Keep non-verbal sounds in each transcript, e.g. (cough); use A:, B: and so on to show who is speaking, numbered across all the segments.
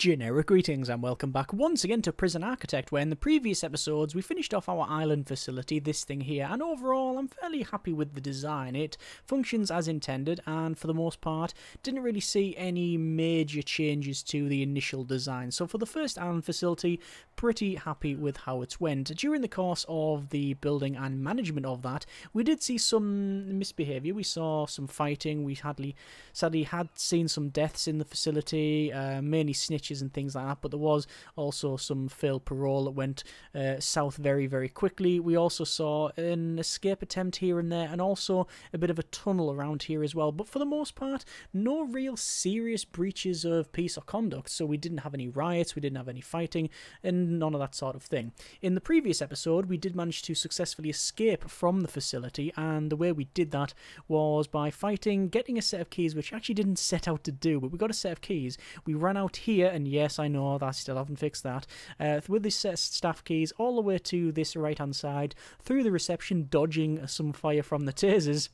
A: Generic greetings and welcome back once again to Prison Architect, where in the previous episodes we finished off our island facility, this thing here, and overall I'm fairly happy with the design. It functions as intended, and for the most part, didn't really see any major changes to the initial design. So for the first island facility, pretty happy with how it's went. During the course of the building and management of that, we did see some misbehaviour. We saw some fighting. We sadly, sadly had seen some deaths in the facility, uh, mainly snitches and things like that. But there was also some failed parole that went uh, south very, very quickly. We also saw an escape attempt here and there, and also a bit of a tunnel around here as well. But for the most part, no real serious breaches of peace or conduct. So we didn't have any riots, we didn't have any fighting, and none of that sort of thing. In the previous episode, we did manage to successfully escape from the facility, and the way we did that was by fighting, getting a set of keys, which actually didn't set out to do, but we got a set of keys. We ran out here and yes, I know that I still haven't fixed that. Uh, with of staff keys all the way to this right hand side, through the reception, dodging some fire from the tasers.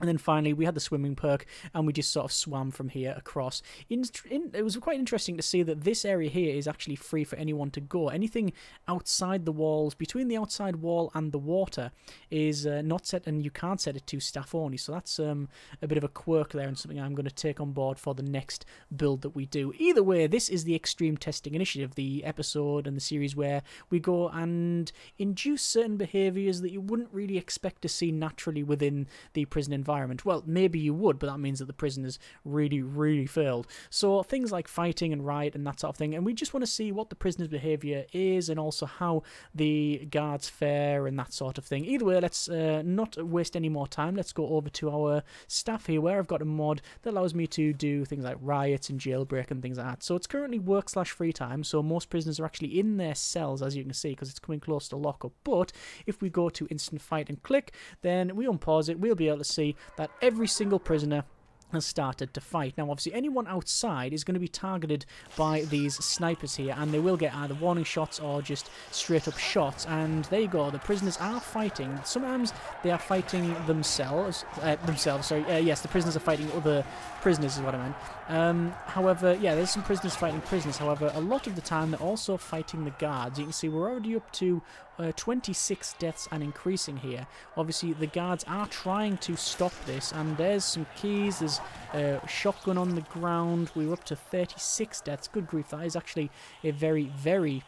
A: And then finally, we had the swimming perk, and we just sort of swam from here across. In, in, it was quite interesting to see that this area here is actually free for anyone to go. Anything outside the walls, between the outside wall and the water, is uh, not set, and you can't set it to staff only. So that's um, a bit of a quirk there, and something I'm going to take on board for the next build that we do. Either way, this is the Extreme Testing Initiative, the episode and the series where we go and induce certain behaviours that you wouldn't really expect to see naturally within the prison environment environment. Well, maybe you would, but that means that the prison is really, really failed. So things like fighting and riot and that sort of thing, and we just want to see what the prisoner's behaviour is and also how the guards fare and that sort of thing. Either way, let's uh, not waste any more time. Let's go over to our staff here where I've got a mod that allows me to do things like riots and jailbreak and things like that. So it's currently work slash free time, so most prisoners are actually in their cells as you can see because it's coming close to lockup. But if we go to instant fight and click, then we unpause it, we'll be able to see that every single prisoner has started to fight. Now, obviously, anyone outside is going to be targeted by these snipers here, and they will get either warning shots or just straight up shots. And there you go, the prisoners are fighting. Sometimes they are fighting themselves. Uh, themselves, sorry. Uh, yes, the prisoners are fighting other prisoners, is what I meant. Um, however, yeah, there's some prisoners fighting prisoners. However, a lot of the time they're also fighting the guards. You can see we're already up to uh, 26 deaths and increasing here. Obviously, the guards are trying to stop this, and there's some keys. There's a shotgun on the ground. We're up to 36 deaths. Good grief, that is actually a very, very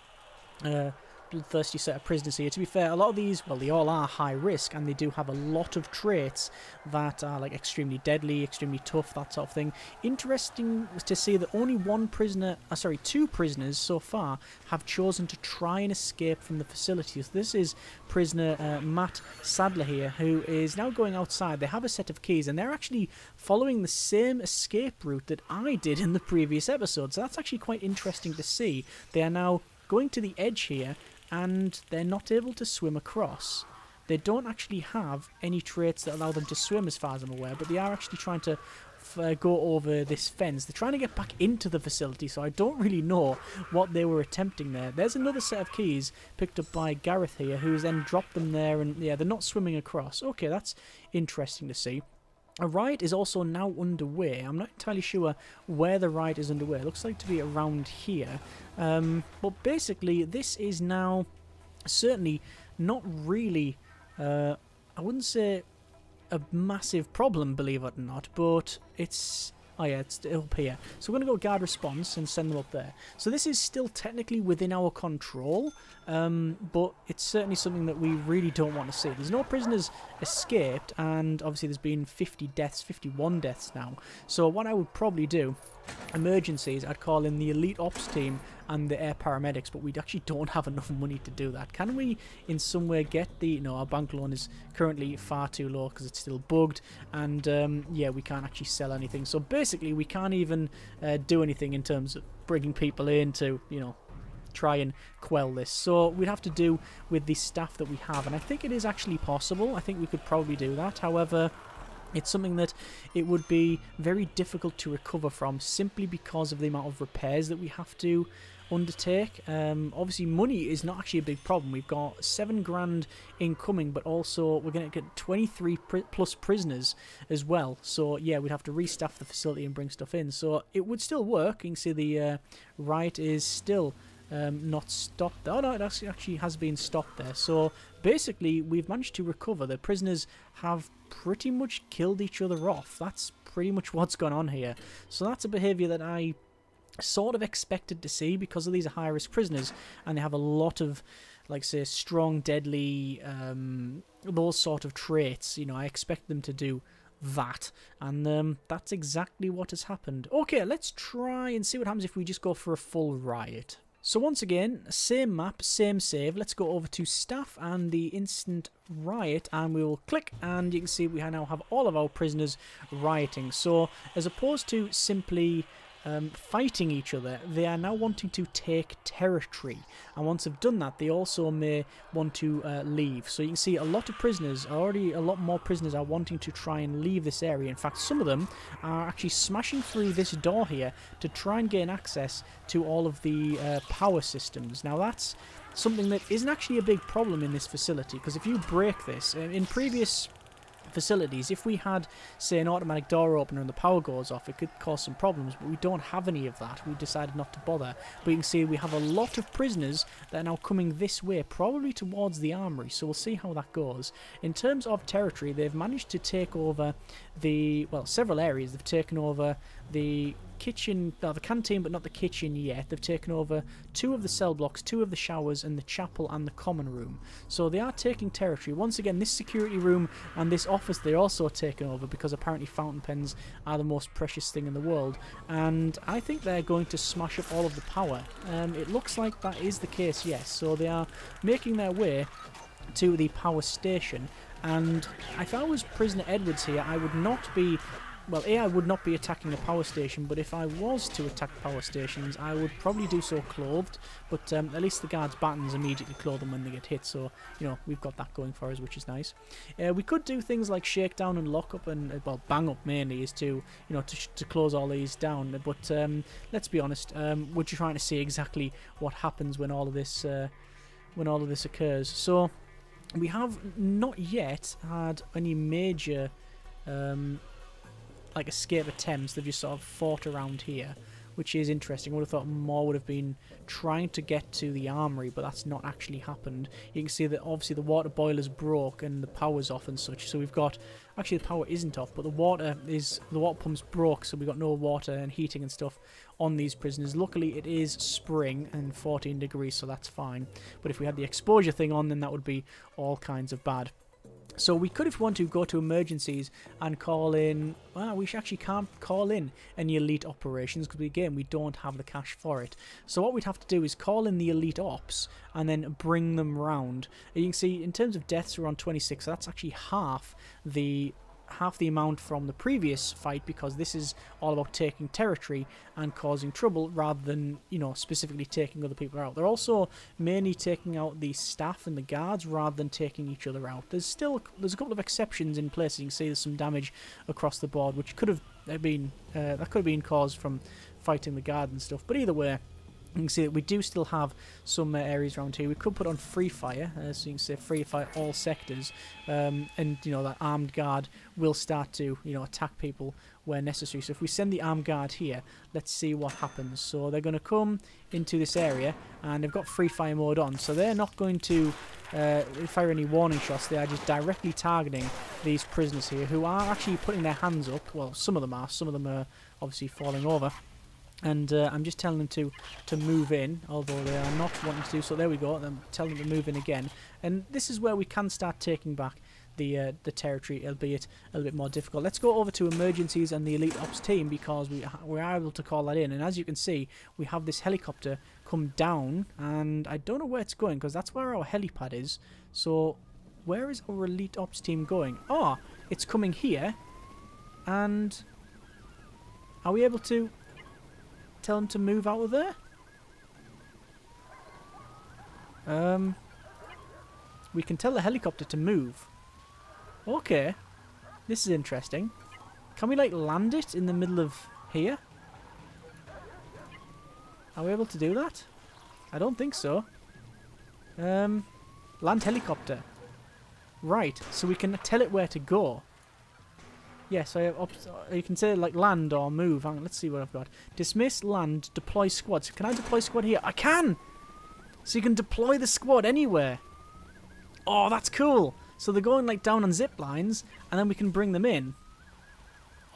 A: uh, bloodthirsty set of prisoners here. To be fair, a lot of these, well, they all are high risk, and they do have a lot of traits that are like extremely deadly, extremely tough, that sort of thing. Interesting to see that only one prisoner, uh, sorry, two prisoners so far have chosen to try and escape from the facility. So this is prisoner uh, Matt Sadler here, who is now going outside. They have a set of keys, and they're actually following the same escape route that I did in the previous episode. So that's actually quite interesting to see. They are now going to the edge here and they're not able to swim across. They don't actually have any traits that allow them to swim as far as I'm aware, but they are actually trying to uh, go over this fence. They're trying to get back into the facility, so I don't really know what they were attempting there. There's another set of keys picked up by Gareth here, who's then dropped them there, and yeah, they're not swimming across. Okay, that's interesting to see. A riot is also now underway. I'm not entirely sure where the riot is underway. It looks like to be around here. Um, but basically, this is now certainly not really, uh, I wouldn't say a massive problem, believe it or not, but it's Oh yeah, it's up here. So we're going to go guard response and send them up there. So this is still technically within our control, um, but it's certainly something that we really don't want to see. There's no prisoners escaped, and obviously there's been 50 deaths, 51 deaths now. So what I would probably do emergencies, I'd call in the elite ops team and the air paramedics, but we actually don't have enough money to do that. Can we in some way get the, no, our bank loan is currently far too low because it's still bugged, and um, yeah, we can't actually sell anything. So basically, we can't even uh, do anything in terms of bringing people in to, you know, try and quell this. So we'd have to do with the staff that we have, and I think it is actually possible. I think we could probably do that. However, It's something that it would be very difficult to recover from simply because of the amount of repairs that we have to undertake. Um, obviously, money is not actually a big problem. We've got seven grand incoming, but also we're going to get 23 pri plus prisoners as well. So yeah, we'd have to restaff the facility and bring stuff in. So it would still work. You can see the uh, riot is still um, not stopped. Oh no, it actually has been stopped there. So basically, we've managed to recover. The prisoners have pretty much killed each other off. That's pretty much (laughs) what's gone on here. So that's a behaviour that I sort of expected to see because of these high risk prisoners and they have a lot of like say strong deadly um, those sort of traits you know i expect them to do that and um, that's exactly what has happened okay let's try and see what happens if we just go for a full riot so once again, same map, same save. Let's go over to staff and the instant riot and we will click and you can see we now have all of our prisoners rioting. So as opposed to simply um, fighting each other, they are now wanting to take territory. And once they've done that, they also may want to uh, leave. So you can see a lot of prisoners, already a lot more prisoners are wanting to try and leave this area. In fact, some of them are actually smashing through this door here to try and gain access to all of the uh, power systems. Now that's something that isn't actually a big problem in this facility, because if you break this, uh, in previous facilities. If we had, say, an automatic door opener and the power goes off, it could cause some problems, but we don't have any of that. We decided not to bother. But you can see we have a lot of prisoners that are now coming this way, probably towards the armory, so we'll see how that goes. In terms of territory, they've managed to take over the, well, several areas. They've taken over the kitchen, well, the canteen, but not the kitchen yet. They've taken over two of the cell blocks, two of the showers, and the chapel and the common room. So they are taking territory. Once again, this security room and this office they're also taking over because apparently fountain pens are the most precious thing in the world. And I think they're going to smash up all of the power. Um, it looks like that is the case, yes. So they are making their way to the power station and if I was Prisoner Edwards here, I would not be well, A, I would not be attacking a power station, but if I was to attack power stations, I would probably do so clothed, but um, at least the guards' batons immediately clothe them when they get hit, so, you know, we've got that going for us, which is nice. Uh, we could do things like shakedown and lock up, and, uh, well, bang up mainly is to, you know, to, to close all these down, but um, let's be honest, um, we're trying to see exactly what happens when all of this, uh, when all of this occurs. So, we have not yet had any major um, like escape attempts. They've just sort of fought around here, which is interesting. I would have thought more would have been trying to get to the armory, but that's not actually happened. You can see that obviously the water boiler's broke and the power's off and such. So we've got actually the power isn't off, but the water is the water pump's broke, so we've got no water and heating and stuff on these prisoners. Luckily, it is spring and 14 degrees, so that's fine. But if we had the exposure thing on, then that would be all kinds of bad. So we could, if we want to, go to emergencies and call in... Well, we actually can't call in any elite operations because, again, we don't have the cash for it. So what we'd have to do is call in the elite ops and then bring them round. You can see, in terms of deaths, we're on 26, so that's actually half the half the amount from the previous fight because this is all about taking territory and causing trouble rather than, you know, specifically taking other people out. They're also mainly taking out the staff and the guards rather than taking each other out. There's still, there's a couple of exceptions in places. You can see there's some damage across the board, which could have been, uh, that could have been caused from fighting the guard and stuff. But either way, you can see that we do still have some uh, areas around here. We could put on free fire, uh, so you can say free fire all sectors, um, and you know that armed guard will start to you know attack people where necessary. So if we send the armed guard here, let's see what happens. So they're going to come into this area, and they've got free fire mode on, so they're not going to uh, fire any warning shots. They are just directly targeting these prisoners here, who are actually putting their hands up. Well, some of them are. Some of them are obviously falling over and uh, I'm just telling them to to move in although they are not wanting to do so. There we go. I'm telling them to move in again. And this is where we can start taking back the uh, the territory. Albeit a little bit more difficult. Let's go over to emergencies and the elite ops team because we we are able to call that in. And as you can see we have this helicopter come down and I don't know where it's going because that's where our helipad is. So where is our elite ops team going? Oh it's coming here. And are we able to tell him to move out of there? Um, we can tell the helicopter to move. Okay. This is interesting. Can we, like, land it in the middle of here? Are we able to do that? I don't think so. Um, land helicopter. Right, so we can tell it where to go. Yes, I you can say like land or move. Hang on, let's see what I've got. Dismiss, land, deploy squads. Can I deploy squad here? I can! So you can deploy the squad anywhere. Oh, that's cool. So they're going like down on zip lines, and then we can bring them in.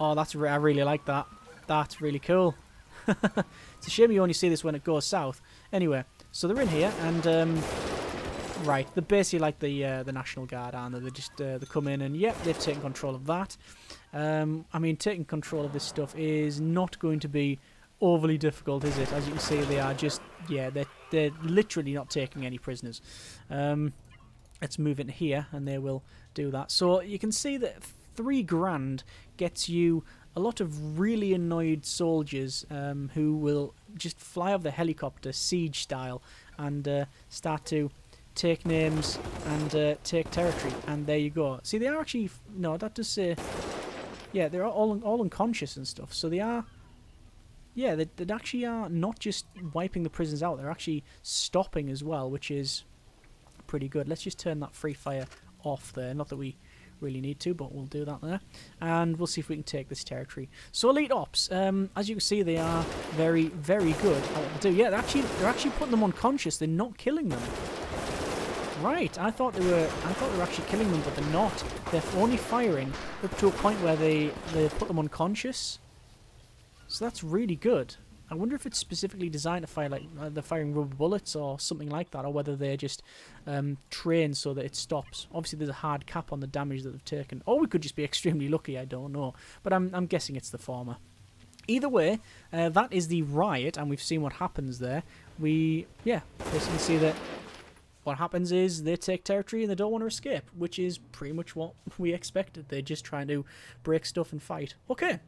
A: Oh, that's re I really like that. That's really cool. (laughs) it's a shame you only see this when it goes south. Anyway, so they're in here, and um, right, they're basically like the uh, the National Guard, aren't they? They just uh, they come in and yep, they've taken control of that. Um, I mean, taking control of this stuff is not going to be overly difficult, is it? As you can see, they are just yeah, they're they're literally not taking any prisoners. Um, let's move in here, and they will do that. So you can see that three grand gets you a lot of really annoyed soldiers um, who will just fly off the helicopter, siege style, and uh, start to take names and uh, take territory. And there you go. See, they are actually... No, that does say... Yeah, they're all, all unconscious and stuff. So they are... Yeah, they, they actually are not just wiping the prisons out. They're actually stopping as well, which is pretty good. Let's just turn that free fire off there. Not that we really need to, but we'll do that there. And we'll see if we can take this territory. So Elite Ops, um, as you can see, they are very, very good at what they do. Yeah, they're actually, they're actually putting them on unconscious. They're not killing them. Right, I thought they were I thought they were actually killing them, but they're not. They're only firing up to a point where they, they put them unconscious. So that's really good. I wonder if it's specifically designed to fire like uh, they're firing rubber bullets or something like that, or whether they're just um, trained so that it stops. Obviously, there's a hard cap on the damage that they've taken, or we could just be (laughs) extremely lucky. I don't know, but I'm I'm guessing it's the former. Either way, uh, that is the riot, and we've seen what happens there. We yeah, basically see that what happens is they take territory and they don't want to escape, which is pretty much what (laughs) we expected. They're just trying to break stuff and fight. Okay,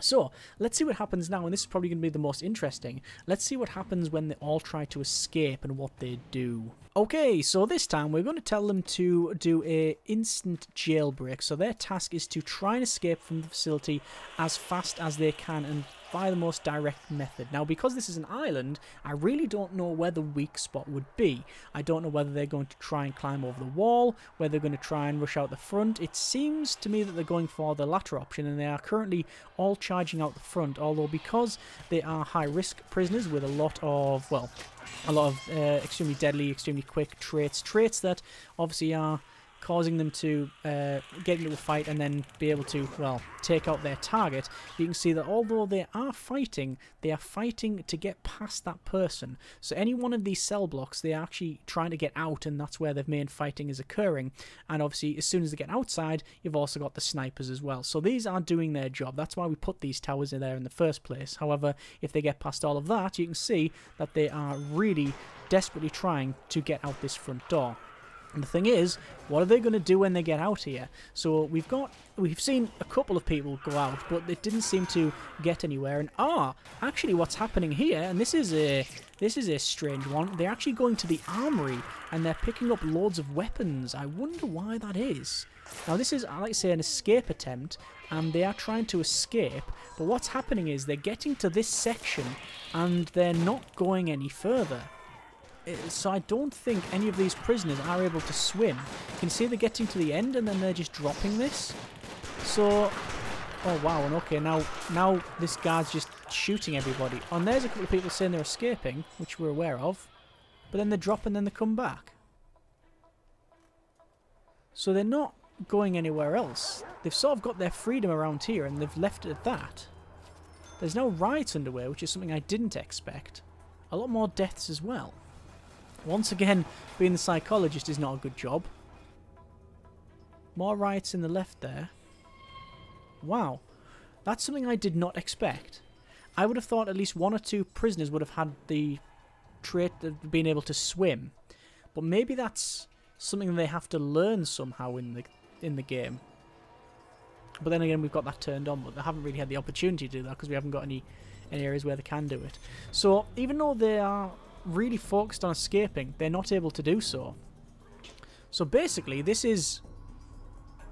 A: so, let's see what happens now, and this is probably going to be the most interesting. Let's see what happens when they all try to escape and what they do. Okay, so this time we're going to tell them to do a instant jailbreak. So their task is to try and escape from the facility as fast as they can and by the most direct method. Now, because this is an island, I really don't know where the weak spot would be. I don't know whether they're going to try and climb over the wall, whether they're going to try and rush out the front. It seems to me that they're going for the latter option, and they are currently all charging out the front, although because they are high-risk prisoners with a lot of, well, a lot of uh, extremely deadly, extremely quick traits, traits that obviously are causing them to uh, get into a fight and then be able to, well, take out their target, you can see that although they are fighting, they are fighting to get past that person. So any one of these cell blocks, they are actually trying to get out, and that's where the main fighting is occurring. And obviously, as soon as they get outside, you've also got the snipers as well. So these are doing their job. That's why we put these towers in there in the first place. However, if they get past all of that, you can see that they are really desperately trying to get out this front door. And the thing is, what are they going to do when they get out here? So we've got, we've seen a couple of people go out, but it didn't seem to get anywhere. And ah, actually, what's happening here? And this is a, this is a strange one. They're actually going to the armory and they're picking up loads of weapons. I wonder why that is. Now this is, I like to say, an escape attempt, and they are trying to escape. But what's happening is they're getting to this section, and they're not going any further Uh, so I don't think any of these prisoners are able to swim. You can see they're getting to the end and then they're just dropping this. So, oh wow, and okay, now now this guard's just shooting everybody. Oh, and there's a couple of people saying they're escaping, which we're aware of. But then they drop and then they come back. So they're not going anywhere else. They've sort of got their freedom around here and they've left it at that. There's no riots underway, which is something I didn't expect. A lot more deaths as well. Once again, being the psychologist is not a good job. More riots in the left there. Wow. That's something I did not expect. I would have thought at least one or two prisoners would have had the trait of being able to swim. But maybe that's something they have to learn somehow in the in the game. But then again, we've got that turned on, but they haven't really had the opportunity to do that because we haven't got any, any areas where they can do it. So even though they are really focused on escaping, they're not able to do so. So basically, this is...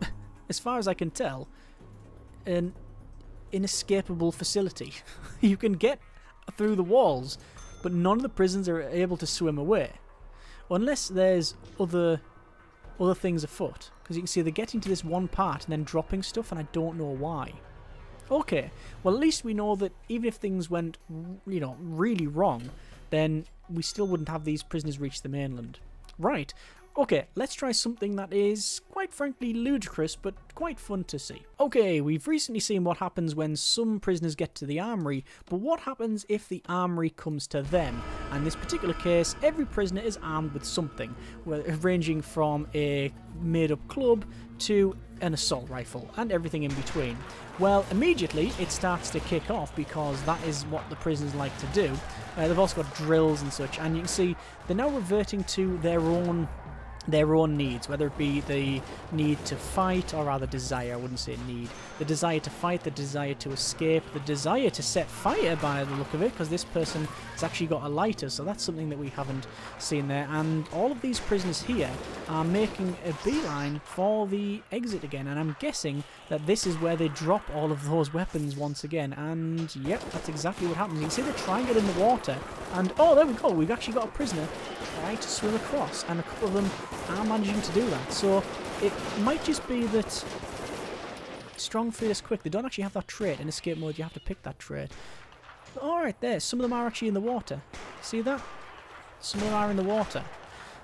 A: (laughs) as far as I can tell, an inescapable facility. (laughs) you can get through the walls, but none of the prisons are able to swim away. Unless there's other other things afoot. Because you can see they're getting to this one part and then dropping stuff, and I don't know why. Okay, well at least we know that even if things went, you know, really wrong, then we still wouldn't have these prisoners reach the mainland. Right, Okay, let's try something that is, quite frankly, ludicrous, but quite fun to see. Okay, we've recently seen what happens when some prisoners get to the armory, but what happens if the armory comes to them? And in this particular case, every prisoner is armed with something, ranging from a made-up club to an assault rifle, and everything in between. Well, immediately it starts to kick off because that is what the prisoners like to do. Uh, they've also got drills and such, and you can see they're now reverting to their own their own needs, whether it be the need to fight, or rather desire, I wouldn't say need. The desire to fight, the desire to escape, the desire to set fire by the look of it, because this person has actually got a lighter, so that's something that we haven't seen there. And all of these prisoners here are making a beeline for the exit again, and I'm guessing that this is where they drop all of those weapons once again. And yep, that's exactly what happens. You can see they try and get in the water, and oh, there we go, we've actually got a prisoner trying to swim across, and a couple of them are managing to do that. So it might just be that strong is quick. They don't actually have that trait in escape mode. You have to pick that trait. Alright, there. Some of them are actually in the water. See that? Some of them are in the water.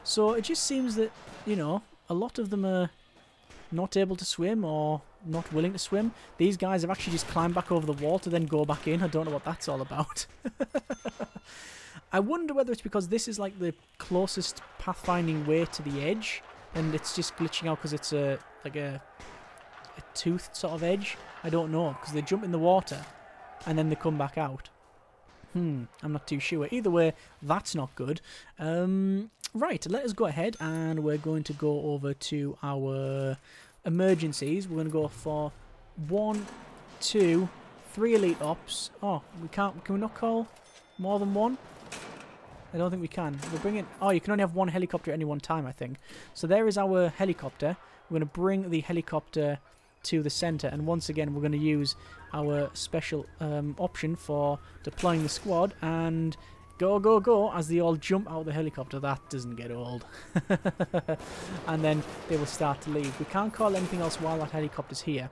A: So it just seems that, you know, a lot of them are not able to swim or not willing to swim. These guys have actually just climbed back over the wall to then go back in. I don't know what that's all about. (laughs) I wonder whether it's because this is like the closest pathfinding way to the edge, and it's just glitching out because it's a like a a toothed sort of edge. I don't know because they jump in the water and then they come back out. Hmm, I'm not too sure. Either way, that's not good. Um, right, let us go ahead and we're going to go over to our emergencies. We're going to go for one, two, three elite ops. Oh, we can't. Can we not call more than one? I don't think we can. We're bringing... Oh, you can only have one helicopter at any one time, I think. So there is our helicopter. We're going to bring the helicopter to the center and once again we're going to use our special um, option for deploying the squad and go go go as they all jump out of the helicopter that doesn't get old (laughs) and then they will start to leave we can't call anything else while that helicopter's here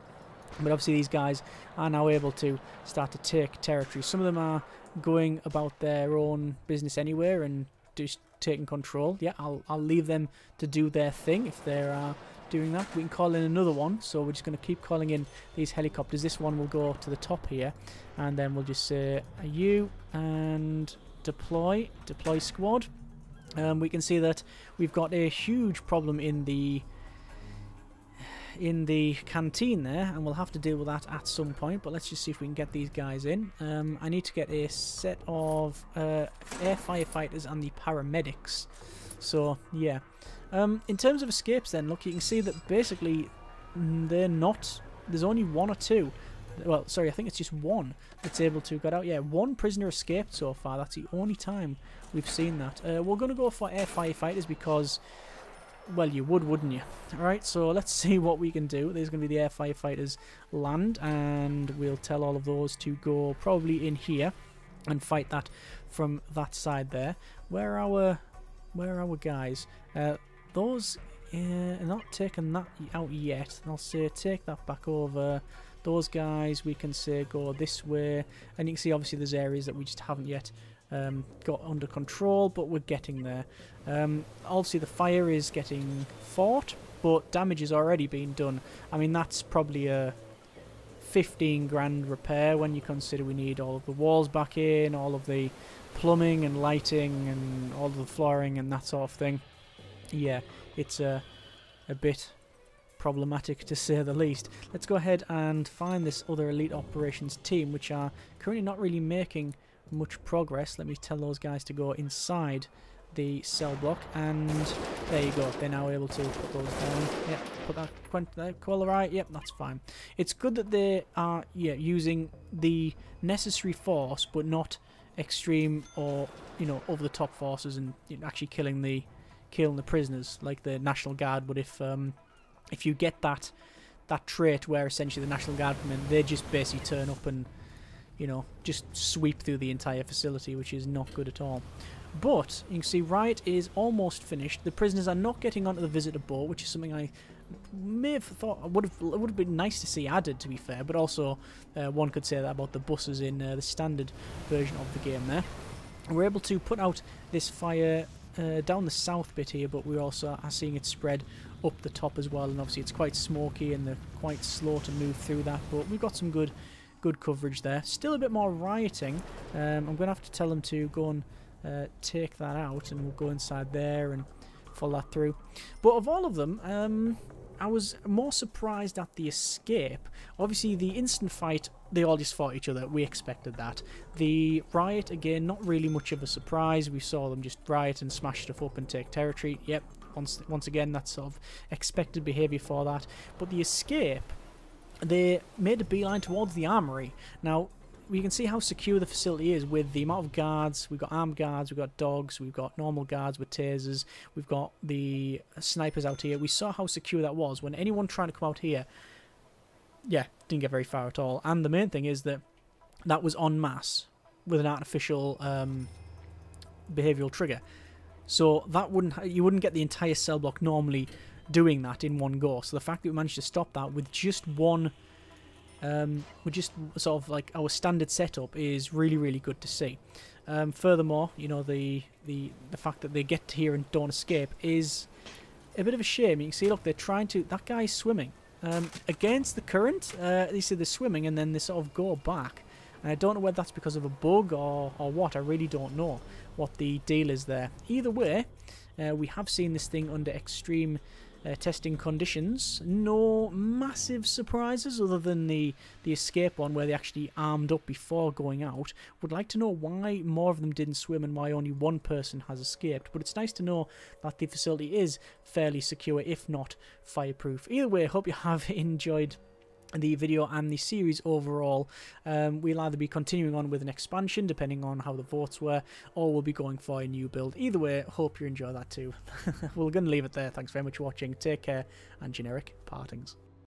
A: but obviously these guys are now able to start to take territory some of them are going about their own business anywhere and just taking control. Yeah, I'll, I'll leave them to do their thing if they're uh, doing that. We can call in another one, so we're just going to keep calling in these helicopters. This one will go to the top here, and then we'll just say you and deploy, deploy squad. Um, we can see that we've got a huge problem in the in the canteen there, and we'll have to deal with that at some point, but let's just see if we can get these guys in. Um, I need to get a set of uh, air firefighters and the paramedics. So, yeah. Um, in terms of escapes then, look, you can see that basically mm, they're not... There's only one or two. Well, sorry, I think it's just one that's able to get out. Yeah, one prisoner escaped so far. That's the only time we've seen that. Uh, we're going to go for air firefighters because well, you would, wouldn't you? Alright, so let's (laughs) see what we can do. There's going to be the air firefighters land, and we'll tell all of those to go probably in here and fight that from that side there. Where are our, where are our guys? Uh, those uh, are not taking that out yet. I'll say take that back over. Those guys, we can say go this way. And you can see obviously there's areas that we just haven't yet um, got under control, but we're getting there. Um, obviously, the fire is getting fought, but damage is already being done. I mean, that's probably a 15 grand repair when you consider we need all of the walls back in, all of the plumbing and lighting, and all of the flooring and that sort of thing. Yeah, it's a, a bit problematic to say the least. Let's go ahead and find this other elite operations team, which are currently not really making much progress. Let me tell those guys to go inside the cell block and there you go. They're now able to put those down. Yep put that quint there call right. Yep that's fine. It's good that they are yeah using the necessary force but not extreme or you know over the top forces and you know, actually killing the killing the prisoners like the national guard but if um if you get that that trait where essentially the National Guard come in, they just basically turn up and, you know, just sweep through the entire facility, which is not good at all. But you can see Riot is almost finished. The prisoners are not getting onto the visitor boat, which is something I may have thought would have would have been nice to see added. To be fair, but also uh, one could say that about the buses in uh, the standard version of the game. There, we're able to put out this fire uh, down the south bit here, but we also are seeing it spread up the top as well. And obviously, it's quite smoky and they're quite slow to move through that. But we've got some good good coverage there. Still a bit more rioting. Um, I'm going to have to tell them to go and uh, take that out and we'll go inside there and follow that through. But of all of them, um, I was more surprised at the escape. Obviously, the instant fight, they all just fought each other. We expected that. The riot, again, not really much of a surprise. We saw them just riot and smash stuff up and take territory. Yep, once, once again, that's sort of expected behaviour for that. But the escape, they made a beeline towards the armory. Now, we can see how secure the facility is with the amount of guards. We've got armed guards, we've got dogs, we've got normal guards with tasers, we've got the snipers out here. We saw how secure that was. When anyone trying to come out here, yeah, didn't get very far at all. And the main thing is that that was en masse with an artificial um, behavioral trigger. So that wouldn't you wouldn't get the entire cell block normally doing that in one go. So the fact that we managed to stop that with just one um, we're just sort of like our standard setup is really really good to see. Um, furthermore, you know the the the fact that they get here and don't escape is a bit of a shame. You can see, look, they're trying to. That guy's swimming um, against the current. Uh, they see they're swimming and then they sort of go back. And I don't know whether that's because of a bug or or what. I really don't know what the deal is there. Either way, uh, we have seen this thing under extreme uh, testing conditions. No massive surprises other than the, the escape one where they actually armed up before going out. Would like to know why more of them didn't swim and why only one person has escaped. But it's nice to know that the facility is fairly secure, if not fireproof. Either way, I hope you have (laughs) enjoyed the video and the series overall. Um, we'll either be continuing on with an expansion, depending on how the votes were, or we'll be going for a new build. Either way, hope you enjoy that too. (laughs) We're going to leave it there. Thanks very much for watching. Take care, and generic partings.